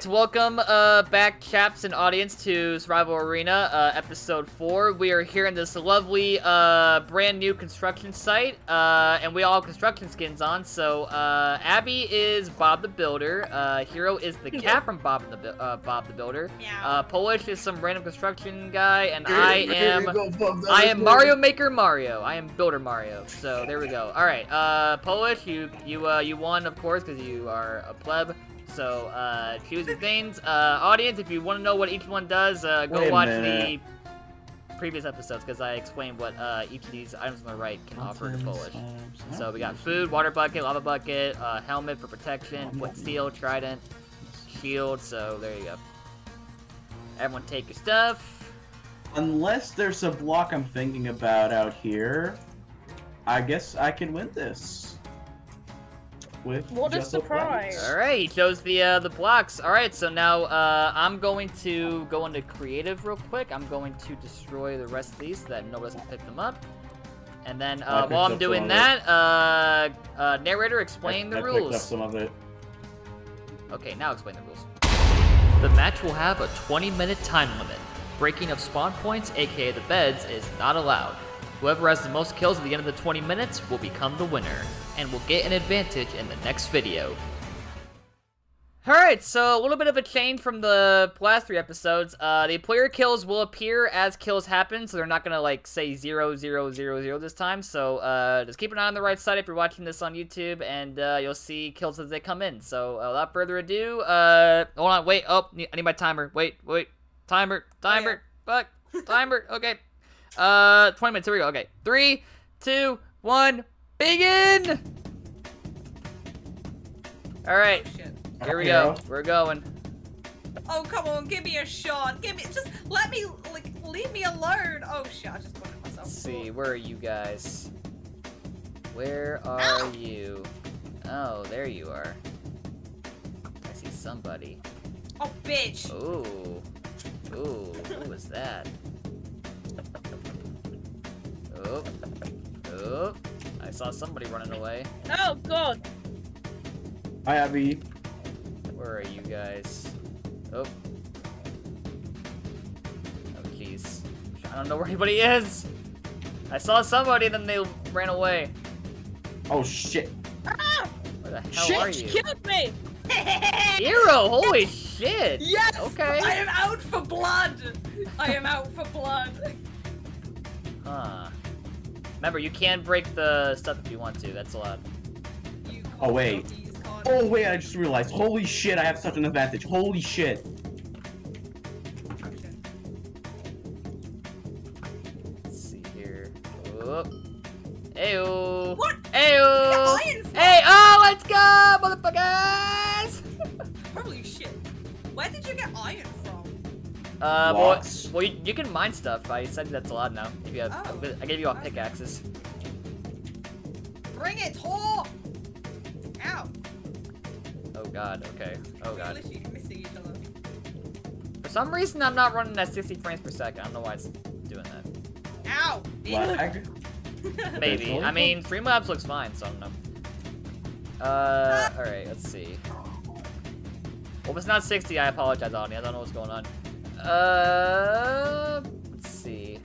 Alright, welcome uh, back, chaps and audience, to Survival Arena, uh, episode 4. We are here in this lovely, uh, brand new construction site, uh, and we all have construction skins on, so, uh, Abby is Bob the Builder, uh, Hero is the cat from Bob the, Bu- uh, Bob the Builder, Yeah. uh, Polish is some random construction guy, and I am... I am Mario Maker Mario. I am Builder Mario. So there we go. All right, uh, Polish, you you uh you won of course because you are a pleb. So uh, choose your things. Uh, audience, if you want to know what each one does, uh, go watch minute. the previous episodes because I explained what uh, each of these items on the right can offer to Polish. So we got food, water bucket, lava bucket, uh, helmet for protection, foot steel, trident, shield. So there you go. Everyone take your stuff. Unless there's a block I'm thinking about out here, I guess I can win this. With What a just the surprise. All right, he chose the uh, the blocks. All right, so now uh, I'm going to go into creative real quick. I'm going to destroy the rest of these so that nobody else can pick them up. And then uh, while I'm doing that, uh, uh, narrator, explain I- the I picked up rules. some of it. Okay, now explain the rules. The match will have a 20 minute time limit. Breaking of spawn points, aka the beds, is not allowed. Whoever has the most kills at the end of the 20 minutes will become the winner, and will get an advantage in the next video. Alright, so a little bit of a change from the last three episodes. Uh, the player kills will appear as kills happen, so they're not gonna like say zero, zero, zero, zero this time. So uh, just keep an eye on the right side if you're watching this on YouTube, and uh, you'll see kills as they come in. So uh, without further ado, uh, hold on, wait, oh, I need my timer. Wait, wait, timer, timer, fuck, timer. Okay, uh, 20 minutes. Here we go. Okay, three, two, one, begin. All right. Oh. Here we go. We're going. Oh, come on, give me a shot. Give me, just let me, like, leave me alone. Oh, shit, I just put myself. Let's see. Where are you guys? Where are Ow! you? Oh, there you are. I see somebody. Oh, bitch. Ooh. Ooh. Who was that? Oh. Oh. I saw somebody running away. Oh god. Hi, Abby. Where are you guys? Oh. Oh, jeez. I don't know where anybody is. I saw somebody, then they ran away. Oh shit. Ah! Where the hell Shit, are She you? killed me! Hero! Holy shit! Yes! Okay. I am out for blood. I am out for blood. Huh. Remember, you can break the stuff if you want to. That's allowed. You Oh, wait. Oh wait, I just realized. Holy shit, I have such an advantage. Holy shit. Let's see here. Oh. Ayo! What? Ayo! Yeah, iron from- Hey! Oh, let's go, motherfuckers! Holy shit. Where did you get iron from? Uh, well, Blocks. Well you, you can mine stuff. I said that's allowed now. If you have, Oh. I gave you all pickaxes. Bring it, whore! Ow. Oh god, okay. Oh god. literally missing each other. For some reason, I'm not running at 60 frames per second. I don't know why it's doing that. Ow! Lag. Maybe. I mean, Streamlabs looks fine, so I don't know. Uh, alright, let's see. Well, if it's not 60, I apologize, audience. I don't know what's going on. Uh, let's see.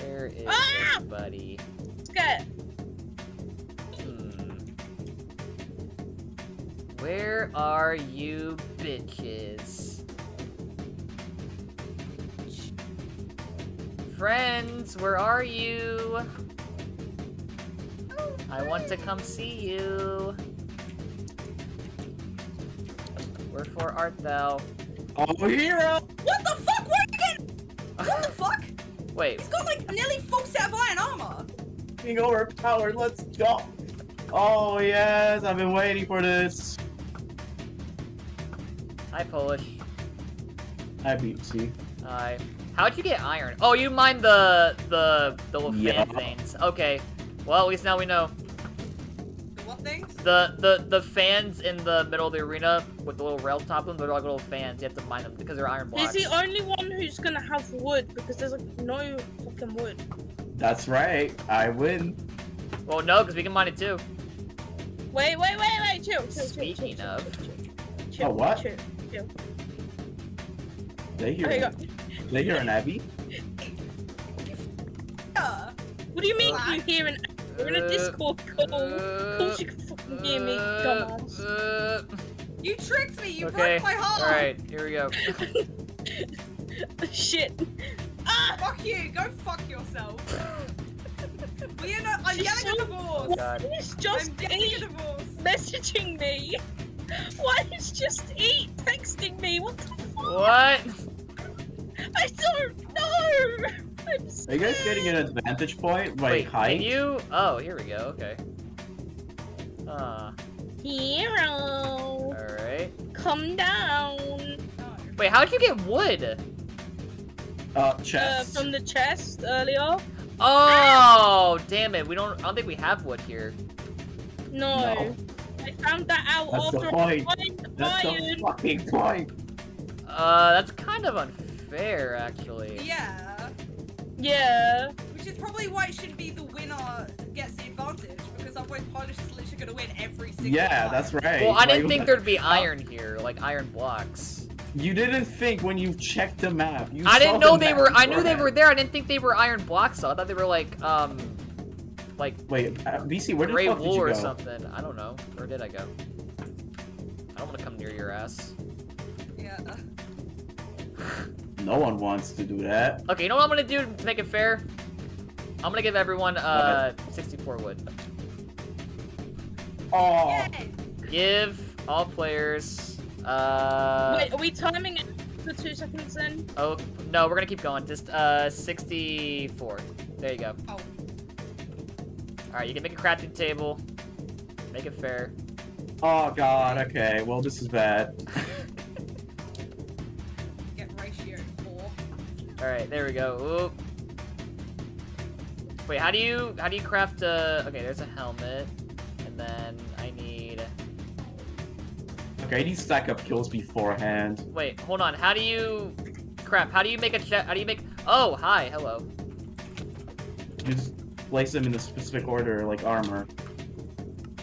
Where is Ah! everybody? Scared. Hmm. Where are you bitches? Friends, where are you? I want to come see you. Wherefore art thou? Oh, hero. What the fuck? Where are you getting? What the fuck? Wait, He's got like nearly full set of iron armor. Being overpowered. Let's go. Oh yes, I've been waiting for this. hi Polish. Hi, BC. Hi. How'd you get iron? Oh, you mined the the the little fan things. Okay. Well, at least now we know. The? The the the fans in the middle of the arena with the little rail top of them, they're like little fans. You have to mine them because they're iron He's blocks. the only one who's gonna have wood because there's like no fucking wood. That's right. I win. Well, no, because we can mine it too. Wait, wait, wait, wait, chill, chill, chill, chill, Speaking chill, of. chill, chill. chill, Oh, what? chill, chill. They hear. There you. They hear an Abby. Yeah. What do you mean What? you hear an We're in a Uh, Discord call. uh, Of course you can fucking hear me, uh, uh, You tricked me. You okay. broke my heart. Alright, here we go. Shit. Ah! Fuck you. Go fuck yourself. we are not. I'm She's getting a so- divorce. Oh, God. It's I'm just getting a eat divorce. messaging me. Why is just eat texting me? What the fuck? What? I don't know. I'm Are you guys getting an scared. advantage point by Wait, height? can you? Oh, here we go. Okay. Uh, Hero? alright. Come down. Wait, how'd you get wood? Uh, Uh, chest. from the chest earlier. Oh, damn it. We don't, I don't think we have wood here. No. No. I found that out That's the after point. I find That's the fucking point. Uh, that's kind of unfair, actually. Yeah. Yeah. Which is probably why it should be the winner gets the advantage because otherwise Polish is literally gonna win every single Yeah, time. that's right. Well, I didn't Like, think there'd be iron here, like iron blocks. You didn't think when you checked the map. You I didn't the know they were. I knew they were there. I didn't think they were iron blocks. Though I thought they were like um, like Wait, uh, BC, where the gray fuck did wool you or something. I don't know. Where did I go? I don't want to come near your ass. Yeah. No one wants to do that. Okay, you know what I'm gonna do to make it fair? I'm gonna give everyone uh 64 wood. Oh, Give all players uh Wait, are we timing it for two seconds then? oh no, we're gonna keep going. Just uh 64. There you go. Oh. All right, you can make a crafting table. Make it fair. oh god. Okay, well this is bad. Get ratio four. All right, there we go. Oop. Wait, how do you how do you craft a? Okay, there's a helmet, and then I need. Okay, I need stack up kills beforehand. Wait, hold on. How do you? Crap. How do you make a chest? How do you make? Oh, hi, hello. You just place them in a specific order, like armor.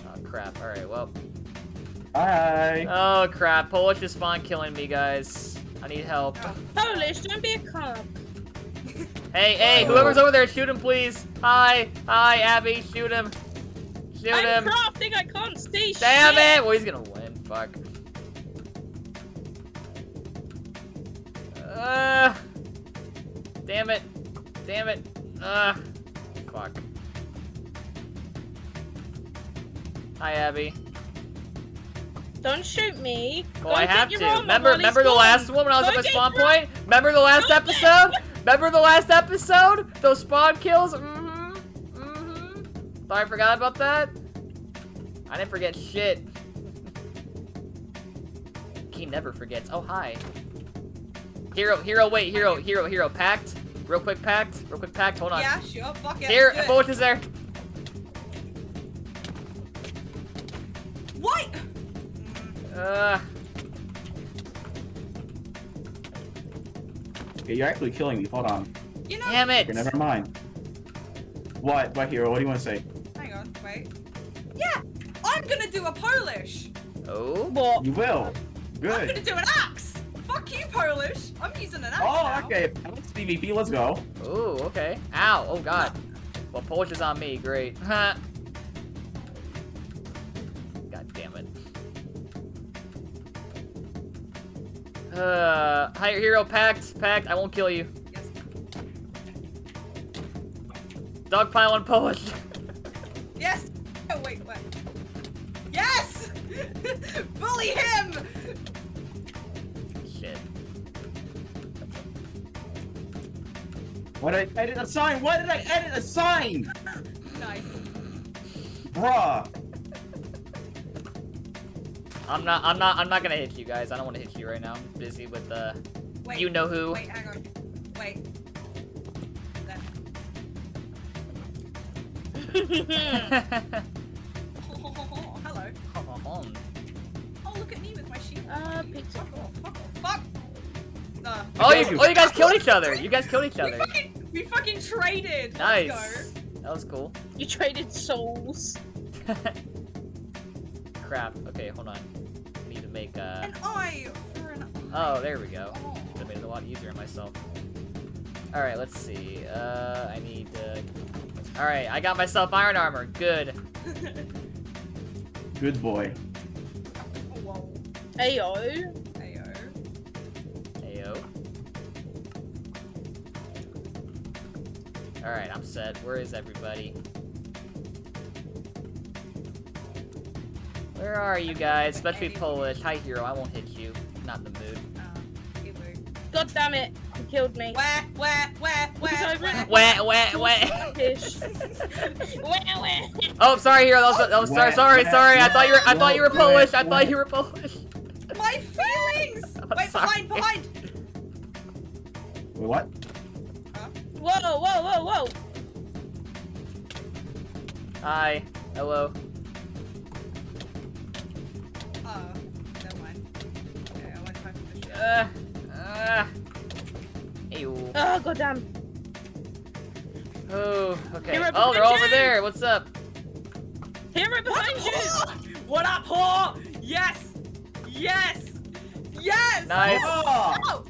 Oh crap. All right, well. Bye. Oh crap. Polish is spawn killing me, guys. I need help. Polish, don't be a cop. Hey, hey, whoever's over there, shoot him, please. Hi, hi, Abby, shoot him. I'm him. crafting, I can't see Damn shit. it! Well, he's gonna win. Fuck. Uh. Damn it. Damn it. Uh. Fuck. Hi, Abby. Don't shoot me. Well, Go I have to. Remember, remember the last one when I was Go at my spawn point? Remember the last episode? Remember the last episode? Those spawn kills? Mm-hmm. Thought I forgot about that? I didn't forget shit. He never forgets. Oh, hi. Hero, hero, wait, hero, hero, hero, pact. Real quick, pact. Real quick, pact. Hold on. Yeah, sure. Fuck it. Here, let's do it. Bullet is there. What? Uh, Okay, you're actually killing me. Hold on. You know. damn it. Okay, never mind. What? What hero? What do you want to say? Hang. Wait. Yeah. I'm gonna do a Polish. Oh. What? You will. Good. I'm gonna do an axe. Fuck you, Polish. I'm using an axe Oh, now. okay. Let's PvP. Let's go. Oh, okay. Ow. Oh, God. Well, Polish is on me. Great. Huh. God damn it. Uh, higher hero pact. Pact. I won't kill you. Yes. Dogpile on Polish. Bully him. Shit. What did I edit a sign? Why did I edit a sign? Nice. Bruh. I'm not. I'm not. I'm not gonna hit you guys. I don't want to hit you right now. I'm busy with the Wait. You know who. Wait, hang on. Wait. There. oh, you, you. oh, you guys killed each other. You guys killed each we other. fucking, we fucking traded. Nice. That was cool. You traded souls. Crap. Okay, hold on. I need to make uh. An eye for an Oh, there we go. Oh. That made it a lot easier on myself. All right, let's see. Uh, I need. Uh... All right, I got myself iron armor. Good. Good boy. Oh, whoa. All right, I'm set. Where is everybody? Where are you guys? Especially Polish. Hi, hero. I won't hit you. Not in the mood. Here we- God damn it. He killed me. Where, where, where, where, over where? Fish. Wah, wah. Oh, sorry, hero. That was, that was sorry, sorry, sorry. I thought you were. I thought you were Polish. I thought you were Polish. My feelings! Wait, behind, behind! Wait, what? Whoa, whoa, whoa, whoa. Hi. Hello. Oh, never mind. Okay, I went back to the ship. Uh. Uh. Ew. Oh, god damn. Oh. Okay. Hero Oh, they're all over there. What's up? Hero behind you. What up, whore? Yes! Yes! Yes! Nice. Oh, Oh!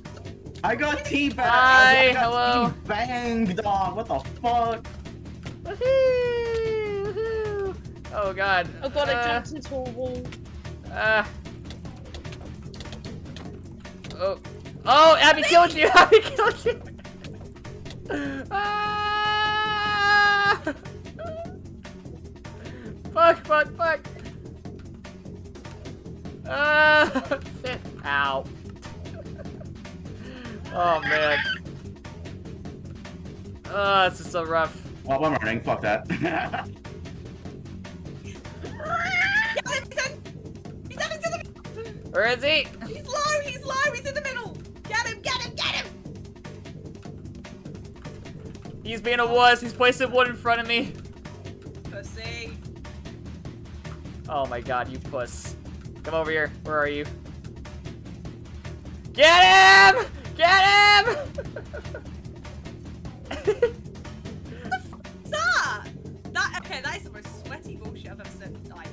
I got teabagged! Hi, I got hello. Banged on. What the fuck? Woohoo! Woohoo! Oh god. Oh god, I Uh, jumped into a wall. Uh. Oh. Oh, Abby killed you! Abby killed you! Ah! fuck, fuck, fuck! Ah! shit. Ow. Oh, man. Oh, this is so rough. Well, I'm running. Fuck that. Get him, he's in! He's in, he's in the Where is he? He's low, he's low, he's in the middle! Get him, get him, get him! He's being a wuss. He's placing wood in front of me. Pussy. Oh my god, you puss. Come over here. Where are you? Get him! Get him! That! That, okay, that is the most sweaty bullshit I've ever said. Like,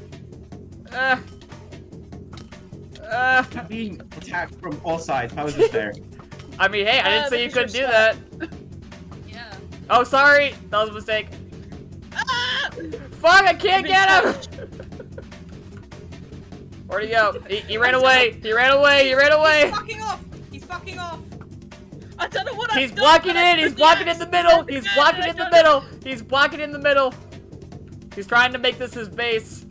uh, uh, being attacked from all sides. How is this fair? I mean, hey, I didn't Uh, say you couldn't do that. yeah. Oh, sorry. That was a mistake. Ah! Fuck, I can't get him! Where'd he go? He, he ran away. He ran away. He ran away. He's fucking off! He's fucking off! I don't know what He's I've blocking done, it. He's blocking in the middle. He's blocking in the middle. He's blocking in the middle. He's trying to make this his base.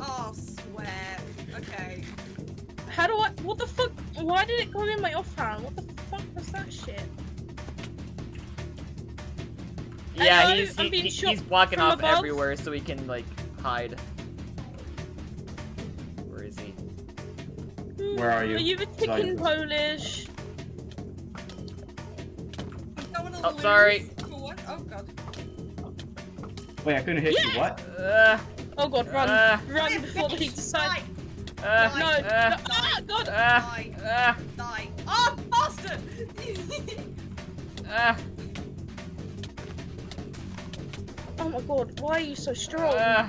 Oh, sweat. Okay. How do I? What the fuck? Why did it go in my offhand? What the fuck was that shit? Yeah, Hello, he's I'm he, being he- shot he's blocking off above. everywhere so he can like hide. Where is he? Hmm, Where are you? Are you a Sorry. ticking Polish? Oh, sorry. What? Oh, God. Wait, I couldn't hit you. What? Uh, Oh god, run, Uh. run before here, he bitch. decides. uh, No, uh, no, ah, god. uh, Die. uh, Die. Oh, bastard! uh, Oh my god, why are you so strong? uh,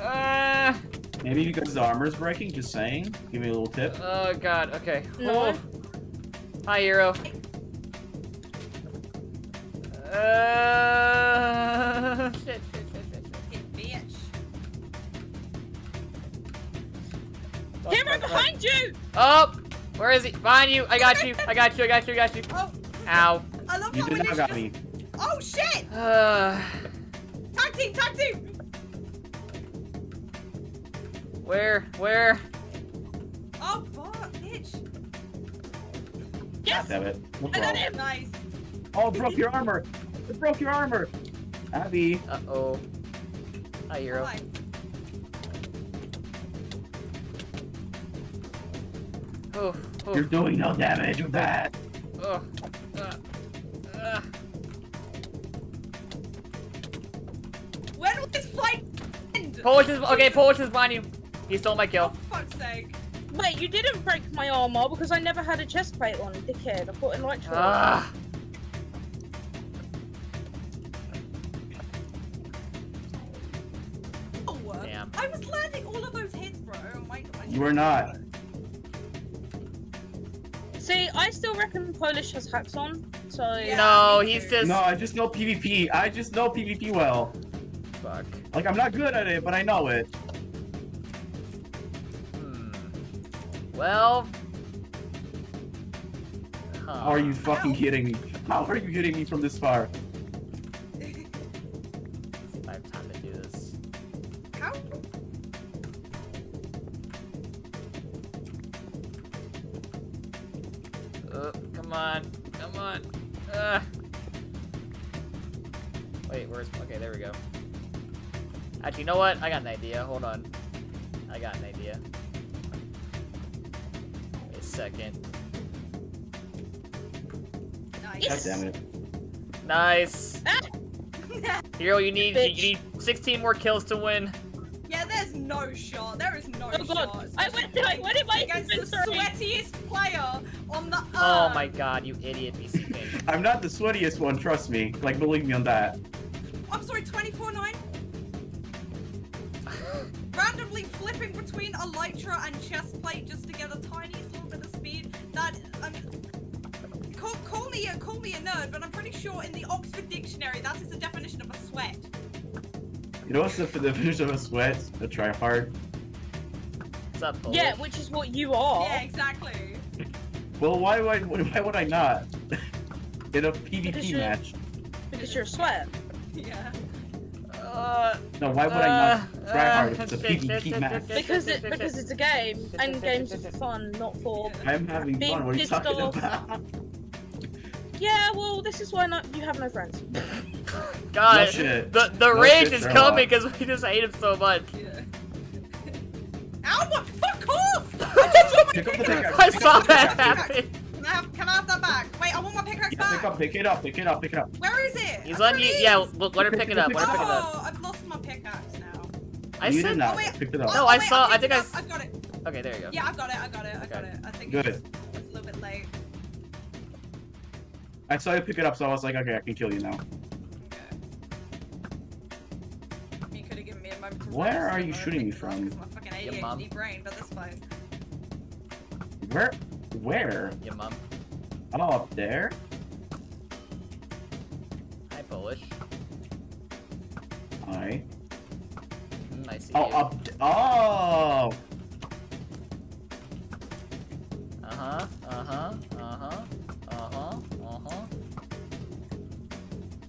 uh, Maybe because his armor's breaking. Just saying. Give me a little tip. oh god, okay. No. Oh. Hi, hero. Uh, shit, shit, shit, shit, shit. Fucking bitch. Fuck, Hero fuck, fuck. behind you! Oh, where is he? Behind you. I got you. I got you. I got you. I got you. Oh, Ow. I love You how did not it's got just... me. Oh, shit! Uh, Tag team, tag team! where? Where? Oh, fuck, bitch. God Yes! damn it. No I got him! Nice. Oh, it broke your armor. It broke your armor. Abby. Uh oh. Hi, hero. Hi. Oh, oh, You're doing no damage with that. oh. Uh, uh. When will this fight end? Polish is okay. Polish is behind you. He stole my Oh, kill. for fuck's sake. Wait, you didn't break my armor because I never had a chest plate on, dickhead. I put in nitro. You are not. See, I still reckon Polish has hacks on, so... No, he's just... No, I just know PvP. I just know PvP well. Fuck. Like, I'm not good at it, but I know it. Hmm. Well... Huh. Are you fucking kidding me? How are you hitting me from this far? What? I got an idea. Hold on. I got an idea. Wait a second. Nice. God damn it. Nice. Hero, you need you Bitch. need 16 more kills to win. yeah, there's no shot. There is no Oh god, shot. I went, I went in my against the sweatiest player on the earth. Oh my god, you idiot, BC King. I'm not the sweatiest one, trust me. Like, believe me on that. I'm sorry, 24-9? Randomly flipping between Elytra and chest plate just to get a tiny little bit of speed. That, um, call, call me a call me a nerd, but I'm pretty sure in the Oxford Dictionary that is the definition of a sweat. You know what's the definition of a sweat? A try hard. What's up, Yeah, which is what you are. Yeah, exactly. Well, why would why would I not? In a PvP Because match. Because you're a sweat. Yeah. Uh, No, why would I not try uh, hard if it's a PvP match? Because it because it's a game and games are for fun, not for. I'm having Being fun. What are you pissed talking off. about? Yeah, well, this is why not you have no friends. God, No shit. the the No rage is coming because we just hate him so much. Yeah. Ow! Fuck off! Pick up the pickaxe. I saw that happen. Can I have Can I have that back? Wait, I want my pickaxe Yeah, pick back. up, pick it up, pick it up, pick it up. Where is it? He's on you. Yeah, is. let, let her pick it up. Let her pick it up. I you said. did not. Oh, wait. Picked it up. No, Oh, I wait, saw- I think it I up. s- I've got it. Okay, there you go. Yeah, I've got it. I got it. I got Okay. it. I think Good. it's, it's a little bit late. I saw you pick it up, so I was like, okay, I can kill you now. Okay. You could have given me a moment to Where are you shooting me picked it up from? 'cause my fucking Your mom. Brain, but that's fine. Where? Where? Yeah, mom. Oh, up there? Hi, Polish. See Oh, you. up. Oh! Uh huh. Uh huh. Uh huh. Uh huh. Uh huh.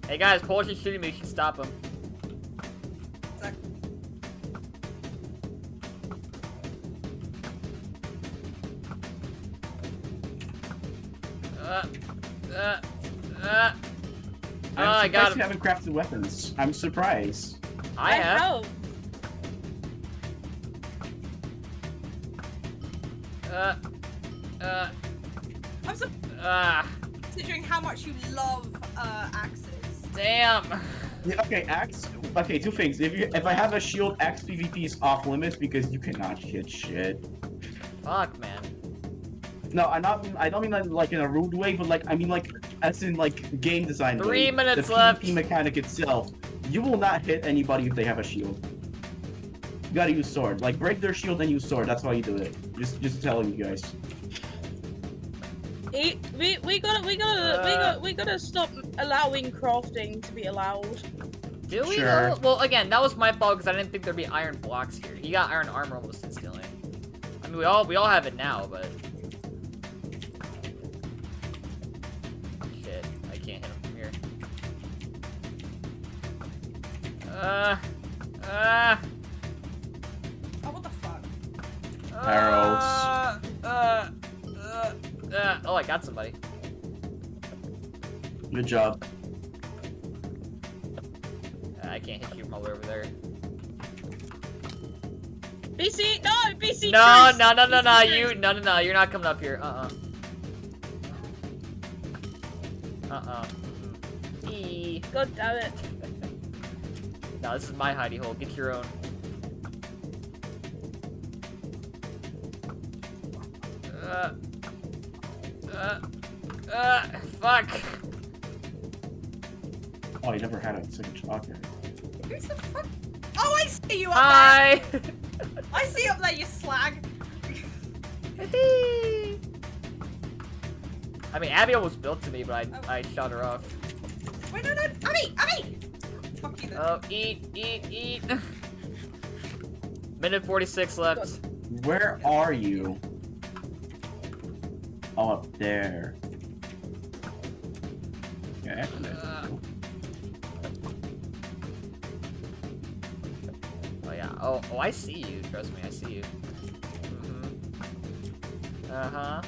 Hey guys, Polish is shooting me. You should stop him. Zach, Uh. Uh. Uh. I'm Oh, I surprised got you him. haven't crafted weapons. I'm surprised. I have. have. Uh. Uh. I'm so Ah. considering how much you love uh, axes. Damn. Yeah, okay, axe. Okay, two things. If you if I have a shield, axe PvP is off limits because you cannot hit shit. Fuck, man. No, I not I don't mean that, like in a rude way, but like I mean like as in like game design. Three way. minutes the left. PvP mechanic itself. You will not hit anybody if they have a shield. You gotta use sword. Like break their shield and use sword. That's how you do it. Just just telling you guys. We we we gotta we gotta we Uh. gotta we gotta stop allowing crafting to be allowed. Do we? Sure. though? Well, again, that was my fault because I didn't think there'd be iron blocks here. He got iron armor almost instantly. I mean, we all we all have it now, but shit, I can't hit him from here. Uh, uh, uh, uh, uh, uh. Oh, I got somebody. Good job. Uh, I can't hit you from all the way over there. BC no BC. No, Truce! no, no, no, no, BC you, no, no, no, you're not coming up here. Uh, uh. Uh, uh. E. God damn it. No, this is my hidey hole. Get your own. Uh. Uh. Uh. Fuck. Oh, I never had a second shotgun. Who's the fuck? Oh, I see you up Hi. there. I see you up there, you slag. I mean, Abby almost built to me, but I, Oh. I shot her off. Wait, no, no, Abby, Abby! Fuck you then. Oh, eat, eat, eat. Minute 46 left. Where are you? Oh, up there. Okay. Uh. Oh yeah. Oh, oh, I see you. Trust me, I see you. hmm Uh huh.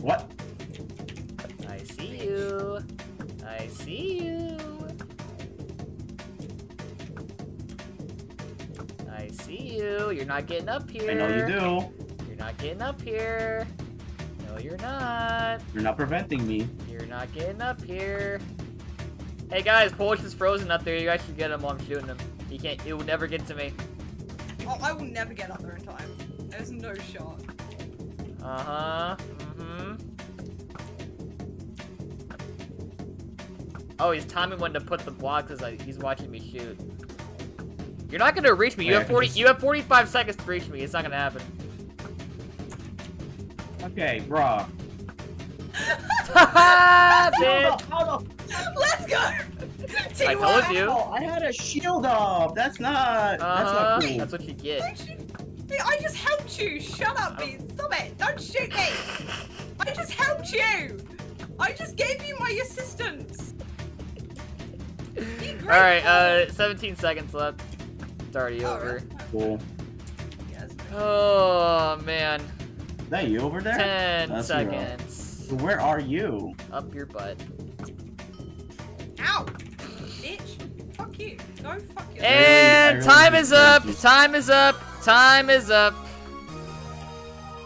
What? I see you. I see you. I see you. You're not getting up here. I know you do. You're not getting up here. No, you're not. You're not preventing me. You're not getting up here. Hey guys, Polish is frozen up there. You guys should get him while I'm shooting him. He can't. He will never get to me. Oh, I will never get up there in time. There's no shot. Uh huh. Mm hmm. Oh, he's timing when to put the block because he's watching me shoot. You're not gonna reach me. You Wait, have 40. just- You have 45 seconds to reach me. It's not gonna happen. Okay, bruh. Haha, bitch. How the Let's go! I told you. hell? I had a shield up. That's not. That's Uh huh. not cool. That's what you get. You- I just helped you! Shut up, I me! Stop it! Don't shoot me! I just helped you! I just gave you my assistance! All right. Uh, 17 seconds left. It's already Oh, over. really? cool. Oh man. Is that you over there? 10 That's zero. seconds. Where are you? Up your butt. Ow! Bitch! Fuck you! Go fuck yourself! And really time did is up. you. Time is up. Time is up.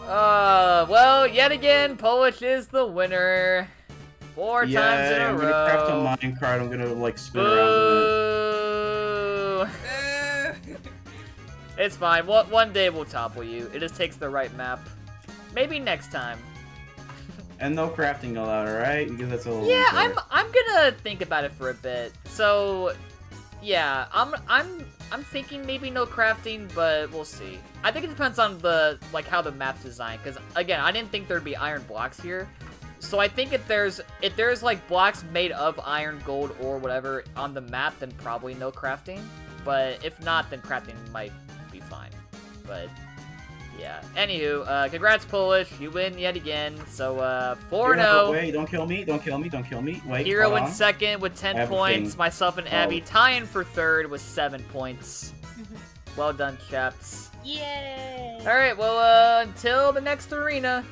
Uh, well, yet again, Polish is the winner. Four yeah, times in a I'm gonna craft a row. minecart. I'm gonna like spin around Boo! in Uh, It's fine. One, one day we'll topple you. It just takes the right map. Maybe next time. And no crafting allowed, alright? Because that's Yeah. I'm I'm gonna think about it for a bit. So, yeah, I'm I'm I'm thinking maybe no crafting, but we'll see. I think it depends on the like how the map's designed. Because again, I didn't think there'd be iron blocks here. So I think if there's if there's like blocks made of iron, gold, or whatever on the map, then probably no crafting. But if not, then crafting might be fine. But yeah. Anywho, uh, congrats Polish, you win yet again. So uh, four zero. Wait, don't kill me. Don't kill me. Don't kill me. Wait. Hero in on. second with 10 Everything. points. Myself and Abby Oh. tying for third with 7 points. Well done, chaps. Yay! Alright, well, uh, until the next arena.